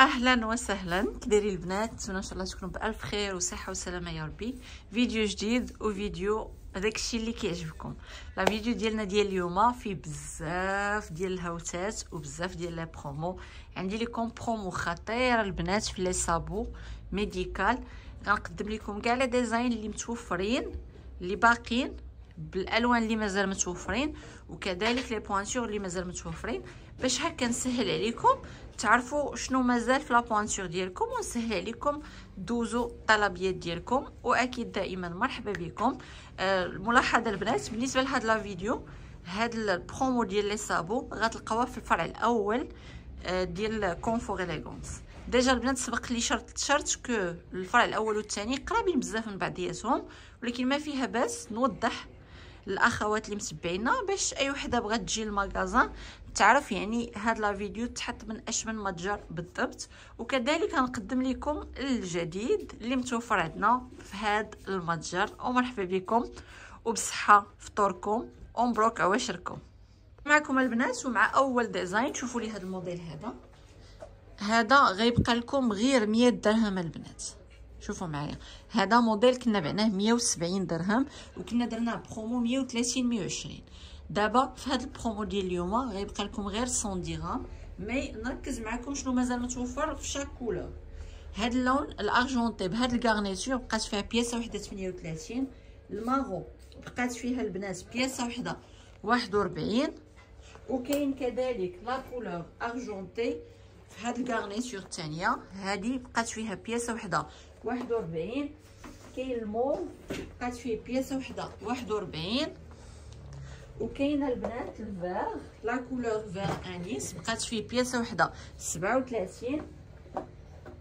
أهلا وسهلا. كديري البنات نتمنى إن شاء الله تكونوا بألف خير وصحة وسلامة يا ربي. فيديو جديد وفيديو الشيء اللي كيعجبكم. لا فيديو ديالنا ديال اليوم فيه بزاف ديال الهوتات وبزاف ديال les promos. عندي لكم برومو خطيره البنات في les sabots médical. غنقدم لكم كاع les designs اللي متوفرين اللي باقيين بالألوان اللي مازال متوفرين وكذلك les pointures اللي مازال متوفرين. باش هكا نسهل عليكم تعرفوا شنو مازال في la pointure ديالكم ونسهل عليكم دوزو الطلبيات ديالكم. وأكيد دائما مرحبا بكم. آه الملاحظة البنات بالنسبة لهذا la vidéo هاد البرومو ديال les sabots غتلقاوها في الفرع الأول آه ديال Confort Élégance déjà البنات سبق لي شرحت شرحت لكم الفرع الأول والثاني قرابين بزاف من بعضياتهم ولكن ما فيها باس نوضح الاخوات اللي متبعينا باش أي وحدة بغات تجي لل magasin تعرف يعني هاد la vidéo تحط من أش من متجر بالضبط وكذلك غنقدم لكم الجديد اللي متوفر عندنا في هاد المتجر. ومرحبا بكم وبصحة فطوركم ومبروك عواشركم. معكم البنات ومع أول design شوفوا لي هاد الموديل هذا. هذا غيبقى لكم غير 100 درهم البنات. شوفوا معايا هذا موديل كنا بعناه 170 درهم وكنا درناه برومو 130 120 دابا في هذا البرومو ديال اليوم غيبقى لكم غير 100 درهم mais نركز معكم شنو مازال متوفر في chaque couleur هذا اللون ال argenté بهذا ال garniture بقات فيها بياسة وحدة 38 الماغو بقات فيها البنات بياسة وحدة 41 وكاين كذلك la couleur argenté في هاد ال garniture الثانية هذه بقات فيها بياسة وحدة 41 كاين الموف بقات فيه بياسة وحدة 41 وكاينة البنات الفيغ la couleur vert anis بقات فيه بياسة وحدة. 37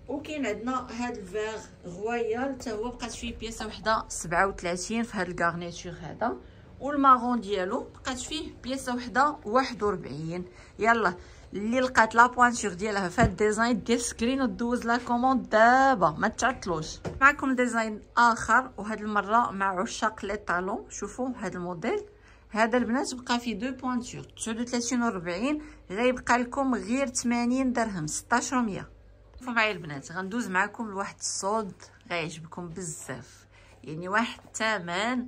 وكاين عندنا هاد ال vert royal. حتى هو بقات فيه بياسة وحدة. 37 في هاد ال garniture هذا. وال marron ديالو بقات فيه بياسة وحدة 41 يلا. اللي لقات la pointure ديالها في هاد ال design دير screen ودوز la commande دابا. ما تعطلوش. معكم design آخر. وهاد المرة مع عشاق les talons شوفوا هاد الموديل. هذا البنات بقى فيه deux pointures. 39 و 40 غيبقى لكم غير 80 درهم 16 و 100 شوفوا معايا البنات غندوز معكم لواحد الصوت غيعجبكم بزاف. يعني واحد الثمن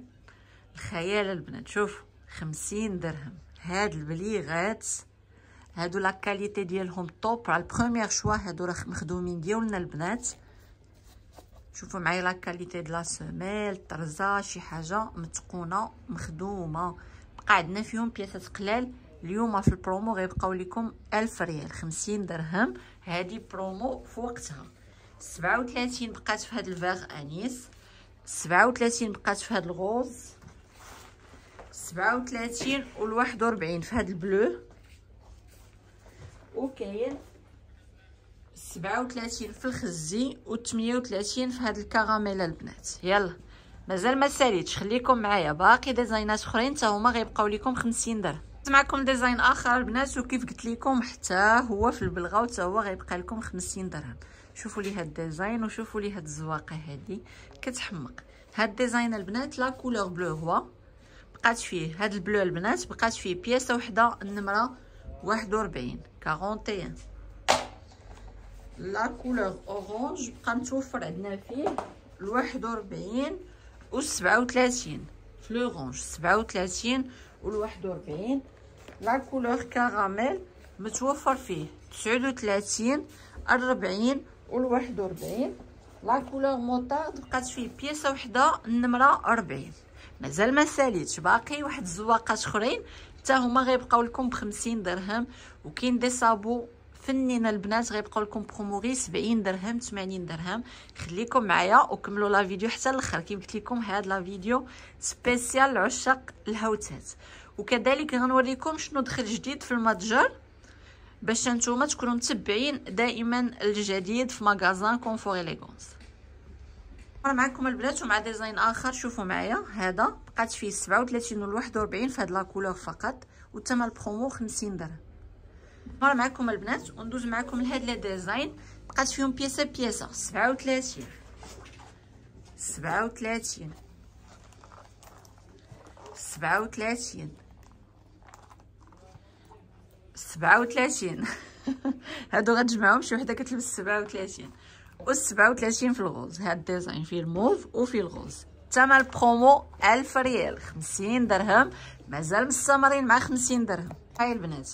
الخيال البنات. شوفوا 50 درهم. هاد البليغات هادو la qualité ديالهم top على ال premier choix هادو راه مخدومين ديالنا البنات. شوفوا معايا la qualité د la semelle طرزة شي حاجة متقونة مخدومة. عندنا فيهم بياسات قلال. اليوم في البرومو غيبقاو لكم ألف ريال خمسين درهم. هادي برومو في وقتها. سبعة وثلاثين بقات في هاد ال vert anis. سبعة وثلاثين بقات في هاد ال rose. سبعة وثلاثين والواحد وربعين في هاد ال bleu. وكاين سبعة وثلاثين في الخزي و تمنية وثلاثين في هاد الكراميل البنات. يلا. مازال ما ساليتش خليكم معايا. باقي ديزاينات أخرين حتى هما غيبقاو لكم 50 درهم. معكم design آخر. البنات وكيف قلت لكم حتى هو في البلغة وحتى هو غيبقى لكم 50 درهم. شوفوا لي هاد ال design وشوفوا لي هاد الزواقة هادي. كتحمق. هاد ال design البنات la couleur bleu هو. بقات فيه هاد ال bleu البنات بقات فيه بياسة وحدة النمرة 41 41 la couleur orange بقى متوفر عندنا فيه 41 و سبعة وثلاثين. ف l'orange سبعة وثلاثين و الواحد وربعين la couleur caramel متوفر فيه تسعود وثلاثين الربعين و الواحد وربعين la couleur moutarde بقات فيه بياسة وحدة النمرة ربعين مازال ما ساليتش باقي واحد الزواقات خرين تا هما غيبقاو لكم بخمسين درهم وكاين des sabots فنينا البنات غيبقاو لكم بروموغي 70 درهم 80 درهم. خليكم معايا وكملوا la vidéo حتى الأخر. كيف قلت لكم هذا la vidéo spécial لعشاق الهوتات. وكذلك غنوريكم شنو دخل جديد في المتجر باش نتوما تكونوا متبعين دائما الجديد في magasin Confort Élégance معكم البنات ومع design آخر شوفوا معايا. هذا بقات فيه 37 و 41 في هاد la couleur فقط. وثمن البرومو 50 درهم. نهار معكم البنات وندوز معكم لهاد les designs. بقات فيهم بياسه بياسه 37 37 37 37 هادو غتجمعهم شي وحدة كتلبس 37 و 37 في ال rose. هاد ال design فيه الموف وفيه ال rose. ثمن البرومو 1000 ريال. 50 درهم. مازال مستمرين مع 50 درهم. هاي البنات.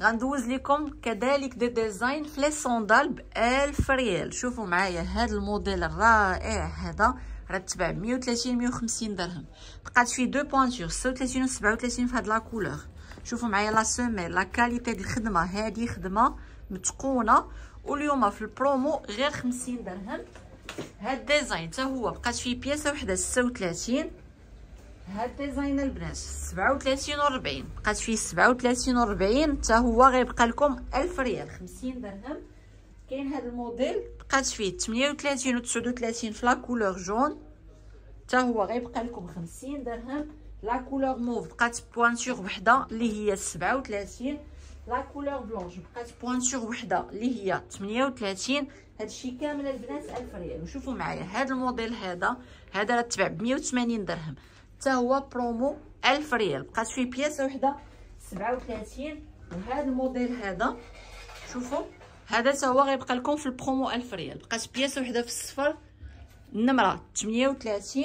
غندوز لكم كذلك des designs في les sandales ب 1000 ريال. شوفوا معايا هذا الموديل الرائع هذا. راه تباع 130 150 درهم. بقات فيه deux pointures 36 و 37 في هاد la couleur. شوفوا معايا la semelle la qualité ديال الخدمة. هذه خدمة متقونة. واليوم في البرومو غير 50 درهم. هاد ال design حتى هو بقات فيه بياسة وحدة 36 هاد ال design البنات 37 و 40 بقات فيه 37 و 40 حتى هو غيبقى لكم 1000 ريال. 50 درهم. كاين هاد الموديل. بقات فيه 38 و 39 في la couleur jaune. حتى هو غيبقى لكم 50 درهم. la couleur mauve بقات pointure وحدة اللي هي 37 la couleur blanche بقات pointure وحدة اللي هي 38 هادشي كامل البنات 1000 ريال. وشوفوا معايا هذا الموديل هذا هذا راه تباع ب 180 درهم. حتى هو برومو 1000 ريال. بقات فيه بياسة وحدة 37 وهذا الموديل هذا. شوفوا هذا حتى هو غيبقى لكم في البرومو 1000 ريال. بقات بياسة وحدة في الصفر النمرة 38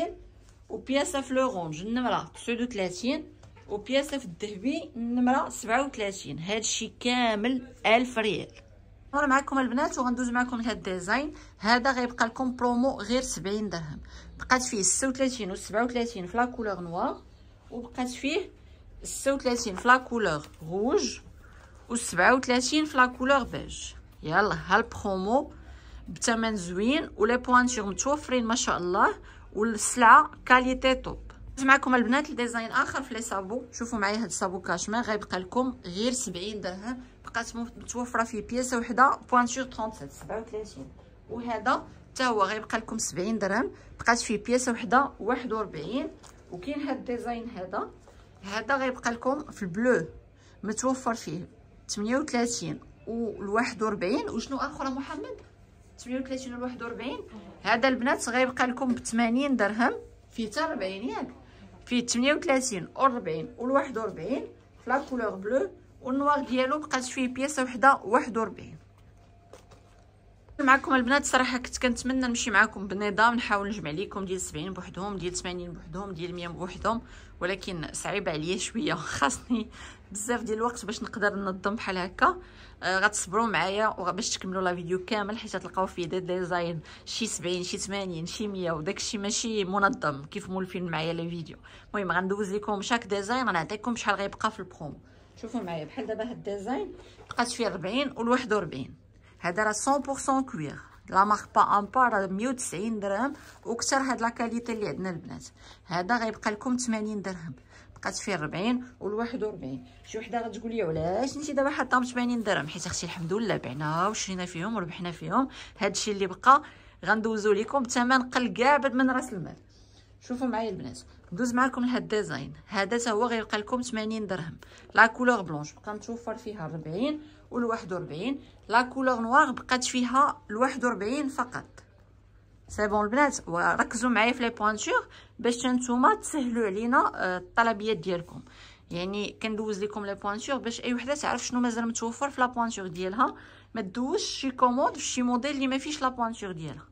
وبياسة في l'orange النمرة 39 وبياسة في الذهبي النمرة 37 هادشي كامل 1000 ريال. أنا معكم البنات وغندوز معكم لهاد ال design. هذا غيبقى لكم برومو غير 70 درهم. بقات فيه 36 و 37 في la couleur noir وبقات فيه 36 في la couleur rouge و 37 في la couleur beige يلا ها البرومو بثمن زوين و les pointures متوفرين ما شاء الله والسلعة qualité top. معكم البنات ال design آخر في les sabots؟ شوفوا معايا هاد ال sabot cachemire غيبقى لكم غير 70 درهم. بقات متوفرة فيه بياسة وحدة pointure 37 37 وهذا حتى هو غيبقى لكم 70 درهم. بقات فيه بياسة وحدة 41 وكاين هاد ال design هذا. هذا غيبقى لكم في ال bleu. متوفر فيه 38 و 41 وشنو أخرى محمد؟ 38 و 41 هذا البنات غيبقى لكم ب 80 درهم. فيه حتى 40 ياك. فيه 38 و 40 و 41 في la couleur bleu. وال noir ديالو بقات فيه بياسة وحدة 41 معكم البنات صراحة كنت كنتمنى نمشي معكم بنظام نحاول نجمع لكم ديال 70 بوحدهم ديال 80 بوحدهم ديال 100 بوحدهم ولكن صعيب عليا شوية. خاصني بزاف ديال الوقت باش نقدر ننظم بحال هكا. آه غتصبروا معايا وباش تكملوا la vidéo كامل حيت تلقاو فيه des designs شي 70 شي 80 شي 100 وداكشي ماشي منظم كيف مولفين معايا les vidéos. المهم غندوز لكم chaque design غنعطيكم شحال غيبقى في البرومو. شوفوا معايا بحال دابا هاد ال design بقات فيه 40 و 41 هذا راه 100% cuir la marque با ان با راه 190 درهم وكثر هاد la qualité اللي عندنا البنات. هذا غيبقى لكم 80 درهم. بقات فيه 40 و 41 شي وحدة غتقول لي علاش؟ انت دابا حاطاهم 80 درهم. حيت أختي الحمد لله بعنا وشرينا فيهم وربحنا فيهم. هادشي اللي بقى غندوزو لكم بثمن قل كاع من راس المال. شوفوا معايا البنات. ندوز معكم لهاد ال design. هذا تا هو غيبقى لكم 80 درهم. la couleur blanche. بقى متوفر فيها 40 و 41 la couleur noir بقات فيها 41 فقط. c'est bon البنات وركزوا معايا في les pointures باش نتوما تسهلوا علينا آه، الطلبيات ديالكم. يعني كندوز لكم les pointures باش أي وحدة تعرف شنو مازال متوفر في la pointure ديالها. ما تدوش شي commande في شي موديل اللي ما فيش la pointure ديالها.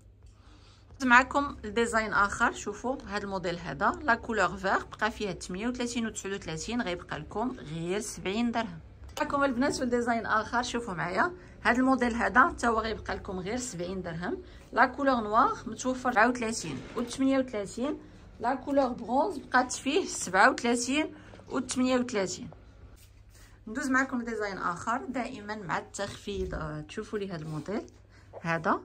معكم ال design آخر شوفوا هذا الموديل هذا. la couleur vert بقى فيها 38 و 39 غيبقى لكم غير 70 درهم. معكم البنات في design آخر شوفوا معايا. هذا الموديل هذا حتى هو غيبقى لكم غير 70 درهم. la couleur noir متوفر 37 و 38 la couleur bronze بقات فيه 37 و 38 ندوز معكم design آخر. دائما مع التخفيض. تشوفوا لي هذا الموديل هذا.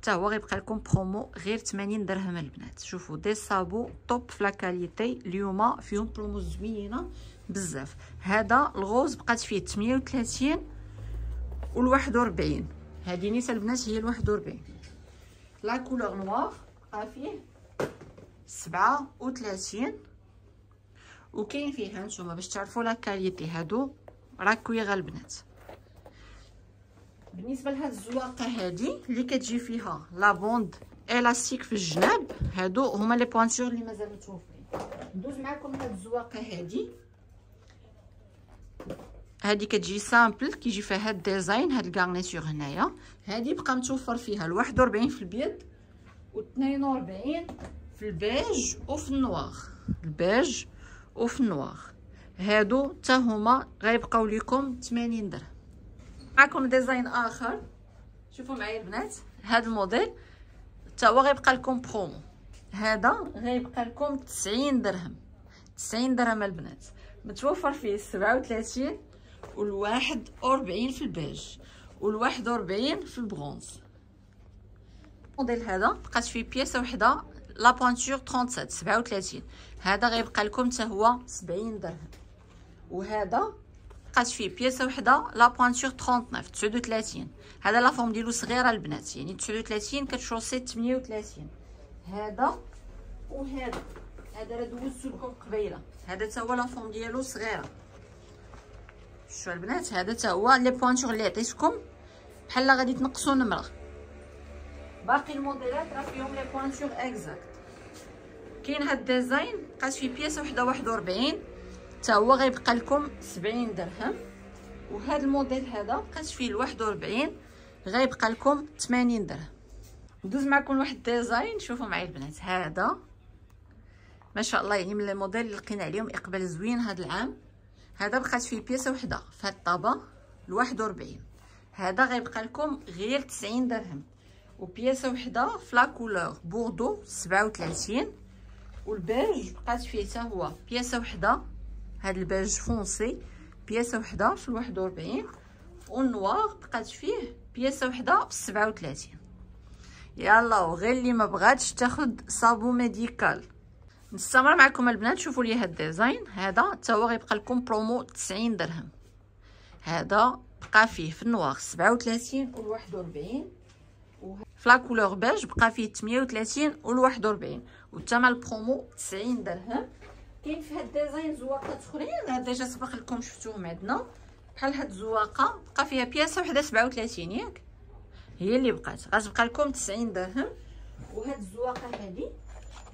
حتى هو غيبقى لكم برومو غير 80 درهم البنات. شوفوا des sabots top في la qualité اليوم فيهم برومو زوينة. بزاف. هذا ال rose بقات فيه 38 و 41 هذه نيسه البنات هي ال 41 la couleur noir بقى فيه 37 وكاين فيه هانتوما باش تعرفوا la qualité هادو راه cuir البنات. بالنسبة لهاد الزواقة هادي اللي كتجي فيها la bande élastique في الجناب هادو هما les pointures اللي مازال متوفرين. ندوز معكم هاد الزواقة هادي. هذه كتجي simple كيجي فيها هاد ال design هاد ال garniture هنايا. هذه بقى متوفر فيها ال 41 في البيض و 42 في البيج وفي ال noir. البيج وفي ال noir. هادو حتى هما غيبقاو لكم 80 درهم. معكم design آخر. شوفوا معايا البنات هاد الموديل حتى هو غيبقى لكم برومو. هذا غيبقى لكم 90 درهم. 90 درهم البنات. متوفر فيه 37 والواحد وربعين في البيج والواحد وربعين في البرونز. الموديل هذا بقات فيه بياسة وحدة la pointure 37 37 هذا غيبقى لكم حتى هو 70 درهم. وهذا بقات فيه بياسة وحدة la pointure 39 39 هذا la forme ديالو صغيرة البنات يعني 39 كتشوسي 38 هذا وهذا. هذا راه دوزتو لكم قبيلة. هذا حتى هو la forme ديالو صغيرة. شوفوا البنات هذا حتى هو les pointures اللي عطيتكم. بحال غادي تنقصوا نمرة. باقي الموديلات راه فيهم les pointures exactes. كاين هاد ال design بقات فيه بياسة وحدة 41 حتى هو غيبقى لكم 70 درهم. وهذا الموديل هذا بقات فيه 41 غيبقى لكم 80 درهم. ندوز معكم واحد ال design. شوفوا معايا البنات هذا. ما شاء الله يعني من الموديل اللي لقينا عليهم إقبال زوين هذا العام. هذا بقات فيه بياسة وحدة في هاد الطابة ل 41 هذا غيبقى لكم غير 90 درهم. وبياسة وحدة في la couleur bordeaux 37 والبيج بقات فيه حتى هو بياسة وحدة هاد ال beige foncé بياسة وحدة في 41 وال noir بقات فيه بياسة وحدة في 37 يلا وغير اللي ما بغاتش تاخد sabot médical. نستمر معكم البنات شوفوا لي هاد ال design. هذا حتى هو غيبقى لكم برومو 90 درهم. هذا بقى فيه في ال noir 37 و 41 في la couleur beige بقى فيه 38 و 41 والثمن البرومو 90 درهم. كاين في هاد ال design زواقات أخرين. هاد déjà سبق لكم شفتوهم عندنا. بحال هاد الزواقة بقى فيها بياسة وحدة 37 ياك؟ هي اللي بقات. غتبقى لكم 90 درهم. وهاد الزواقة هذه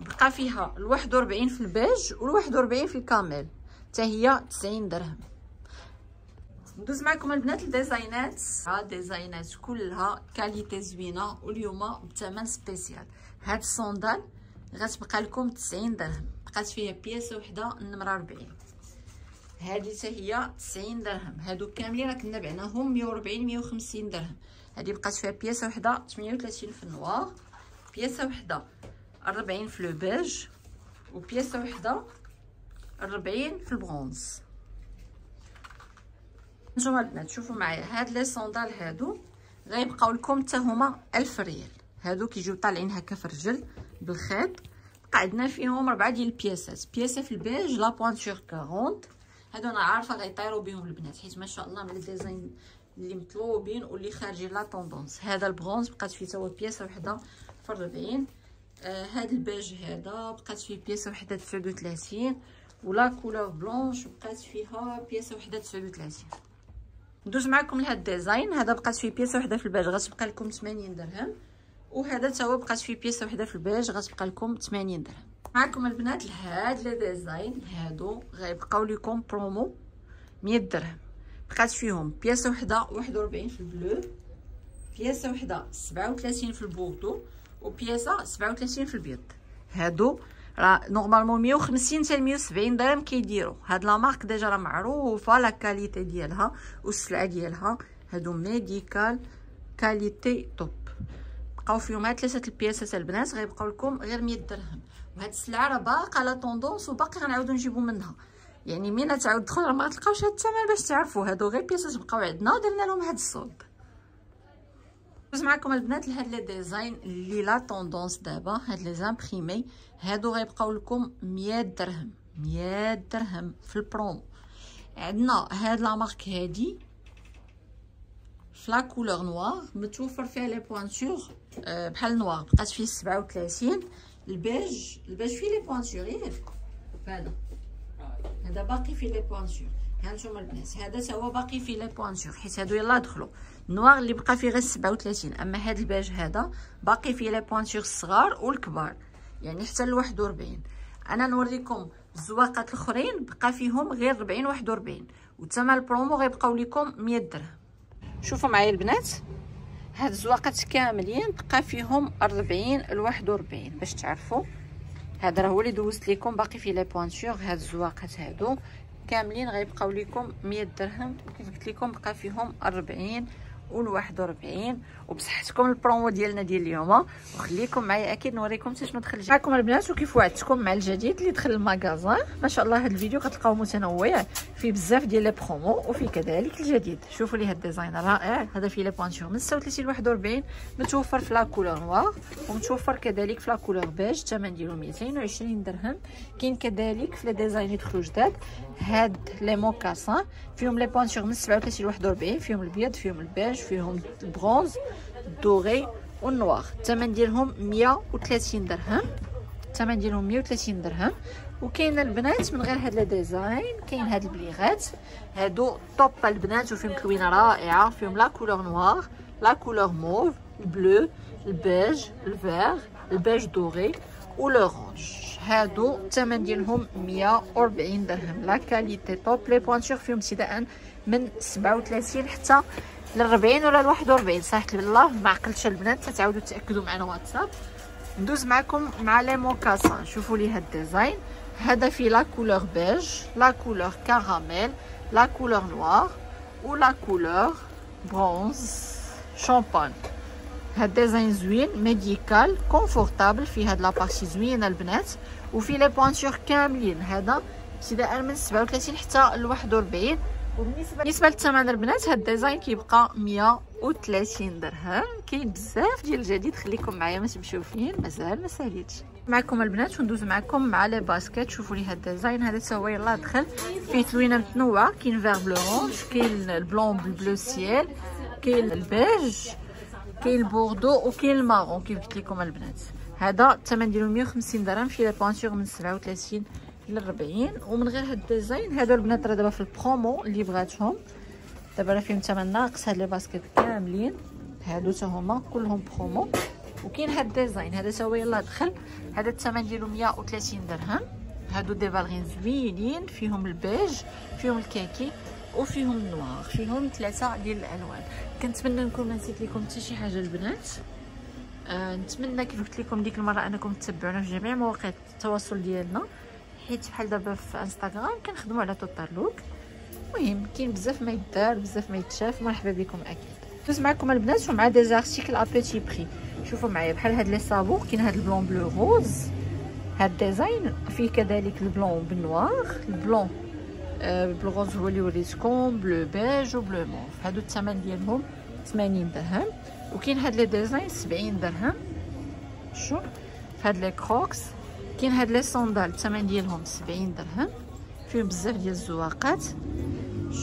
بقى فيها الواحد وربعين في البيج والواحد وربعين في ال camel. حتى هي تسعين درهم. ندوز معكم البنات الديزاينات. ها ديزاينات كلها qualité زوينة واليوم بثمن spécial. هاد الصوندال غتبقى لكم تسعين درهم. بقات فيها بياسة وحدة النمرة 40 هذه حتى هي 90 درهم. هادو كاملين راه كنا بعناهم 140 150 درهم. هذه بقات فيها بياسة وحدة 38 في النوار. بياسة وحدة. ربعين في لو بيج وبياسة وحدة ربعين في البرونز. نتوما البنات شوفوا معايا هاد لي صوندال هادو غيبقاو لكم حتى هما 1000 ريال. هادو كيجيو طالعين هكا في الرجل بالخيط بقى عندنا فيهم ربعه ديال البياسات. بياسة في ال beige la pointure 40 هادو أنا عارفة غيطيروا بهم البنات حيت ما شاء الله من ال design اللي مطلوبين واللي خارجين la tendance هذا البرونز بقات فيه هو بياسة وحدة في 40 آه هاد الباج هذا بقات فيه بياسة وحدة 39 و la couleur blanche بقات فيها بياسة وحدة 39 ندوز معكم لهاد ال design هذا بقات فيه بياسة وحدة في الباج غتبقى لكم 80 درهم وهذا حتى هو بقات فيه بياسة وحدة في الباج غتبقى لكم 80 درهم. معكم البنات لهاد les designs هادو غيبقاو لكم برومو 100 درهم. بقات فيهم بياسة وحدة 41 في ال bleu بياسة وحدة 37 في البوردو وبياسه 37 في البيض هادو راه normalement 150 حتى 170 درهم كيديروا هاد la marque déjà راه معروفه la qualité ديالها والسلعه ديالها هادو médical qualité top بقاو فيهم هاد ثلاثة البياسات البنات غيبقاو لكم غير 100 درهم وهاد السلعه راه باقا la tendance وباقي غنعاودو نجيبو منها يعني مين تعاود تدخل راه ما غتلقاوش هاد الثمن باش تعرفوا هادو غير بياسات بقاو عندنا ودرنا لهم هاد ال solde دوز معكم البنات لهاد les designs اللي la tendance دابا هاد les imprimés هادو غيبقاو لكم 100 درهم 100 درهم في البرومو عندنا هاد la marque هادي ف la couleur noire متوفر فيها les pointures بحال noir بقات فيه 37 ال beige ال beige فيه les pointures ياك هذا هذا باقي فيه les pointures هانتوما البنات هذا تا هو باقي فيه les pointures حيت هادو يلاه دخلوا ال noir اللي بقى فيه غير 37 أما هذا الباج هذا باقي فيه les pointures الصغار والكبار. يعني حتى ل 41 أنا نوريكم الزواقات الأخرين بقى فيهم غير 40 41 وثمن البرومو غيبقاو لكم 100 درهم. شوفوا معايا البنات. هاد الزواقات كاملين تلقى فيهم 40 ل 41 باش تعرفوا. هذا راه هو اللي دوزت لكم باقي في les pointures. هاد الزواقات هادو كاملين غيبقاو لكم 100 درهم. كيف قلت لكم بقى فيهم 40 و 41 وبصحتكم البرومو ديالنا ديال اليوم وخليكم معايا أكيد نوريكم حتى شنو دخل معكم البنات وكيف وعدتكم مع الجديد اللي دخل ال magasin ما شاء الله هذا الفيديو كتلقاو متنوع فيه بزاف ديال les promos وفي كذلك الجديد. شوفوا لي هذا ال design رائع. هذا فيه les pointures من 36 ل 41 متوفر في la couleur noire ومتوفر كذلك في la couleur beige الثمن ديالو 220 درهم. كاين كذلك في les designs اللي دخلوا جداد. هاد les mocassins فيهم les pointures من 37 ل 41 فيهم البيض فيهم البيج فيهم ال bronze ال doré وال noir الثمن ديالهم 130 درهم. الثمن ديالهم 130 درهم. وكاين البنات من غير هاد ال design كاين هاد البليغات. هادو top البنات وفيهم كلوينه رائعة. فيهم لا كولور نوار لا كولور موف البلو البيج الفير البيج دوغي ولورانج هادو الثمن ديالهم 140 درهم. la qualité top les pointures فيهم ابتداء من 37 حتى ل 40 ولا ل 41 صحيح بالله ما عقلتش البنات تعاودوا تأكدوا معنا واتساب. ندوز معكم مع les mocassins. شوفوا لي هاد ال design. هذا في la couleur beige la couleur caramel la couleur noire و la couleur bronze champagne هاد design زوين médical confortable في هاد la partie زوينة البنات وفي les pointures كاملين. هذا ابتداء من 37 حتى ل 41 وبالنسبه بالنسبة للثمن البنات هاد ال design كيبقى 130 درهم. كاين بزاف ديال الجديد خليكم معايا ما تمشيو فين مازال ما ساليتش. معكم البنات وندوز معكم مع les baskets. شوفوا لي هاد ال design. هذا هو يلاه دخل. فيه تلوينه متنوعة. كاين vert bleu orange كاين ال blanc بال bleu ciel كاين البيج كاين البوردو وكاين ال marron. كيف قلت لكم البنات. هذا الثمن ديالو 150 درهم. فيه les pointures من 37 ل 40 ومن غير هاد ال design هادو البنات راه دابا في البرومو اللي بغاتهم دابا راه فيهم ثمن ناقص هاد les baskets كاملين. هادو حتى هما كلهم برومو. وكاين هاد ال design هذا هو يلاه دخل. هذا الثمن ديالو 130 درهم. هادو des ballerines زوينين فيهم البيج فيهم ال kaki وفيهم ال noir فيهم ثلاثة ديال الألوان. كنتمنى نكون ما نسيت لكم حتى شي حاجة البنات. آه نتمنى كيف قلت لكم ديك المرة أنكم تتبعونا في جميع مواقع التواصل ديالنا. حيت بحال دابا في انستغرام كنخدموا على total look المهم كاين بزاف ما يدار بزاف ما يتشاف. مرحبا بكم أكيد. دوز معكم البنات ومع des articles à petit prix شوفوا معايا بحال هاد les sabots كاين هاد ال blanc plus rose هاد design فيه كذلك ال blanc بال noir ال blanc بال rose هو اللي وريتكم plus beige و plus mauve هادو الثمن ديالهم 80 درهم. وكاين هاد les designs 70 درهم. شوف. هاد les Crocs كاين هاد les sandales الثمن ديالهم 70 درهم فيهم بزاف ديال الزواقات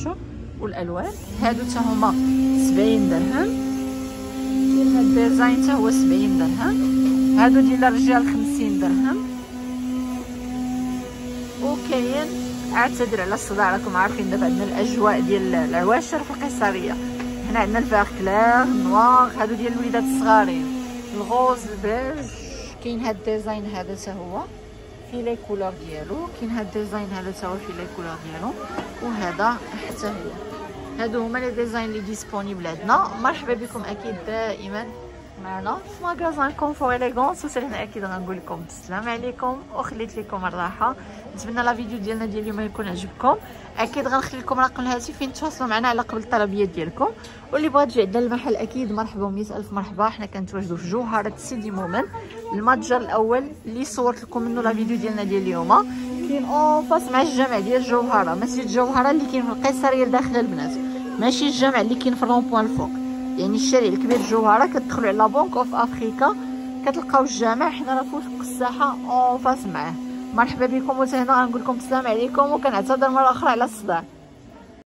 شوف والألوان. هادو حتى هما 70 درهم. كاين هاد ال design حتى هو 70 درهم. هادو ديال الرجال 50 درهم. وكاين اعتذر على الصداع راكم عارفين دابا عندنا الأجواء ديال العواشر في القيصرية. هنا عندنا ال vert clair noir هادو ديال الوليدات الصغارين. ال rose ال beige. كاين هاد ال design هذا حتى هو في les couleurs ديالو كاين هاد ال design هذا حتى هو في les couleurs ديالو وهذا حتى هو هادو هما les designs اللي disponibles عندنا. مرحبا بكم أكيد دائما. معنا. في magasin Confort Élégance وسهلنا أكيد غنقول لكم السلام عليكم وخليت لكم الراحة. نتمنى la vidéo ديالنا ديال اليوم يكون عجبكم. أكيد غنخلي لكم رقم الهاتف فين تواصلوا معنا على قبل الطلبيات ديالكم. واللي بغى تجي عندنا المحل أكيد مرحبا و ألف مرحبا. حنا كنتواجدوا في جوهرة سيدي مومن المتجر الأول اللي صورت لكم منه la vidéo ديالنا ديال اليوم. كاين en face مع الجامع ديال جوهرة مسجد جوهرة اللي كاين في القيصرية لداخل البنات. ماشي الجامع اللي كاين في ال rond-point الفوق يعني الشارع الكبير جوهرة كتدخلوا على Bank of Africa كتلقاو الجامع حنا راه فوق الساحة اون فاس معاه. مرحبا بكم وتهنا غنقول لكم السلام عليكم وكنعتذر مرة أخرى على الصداع.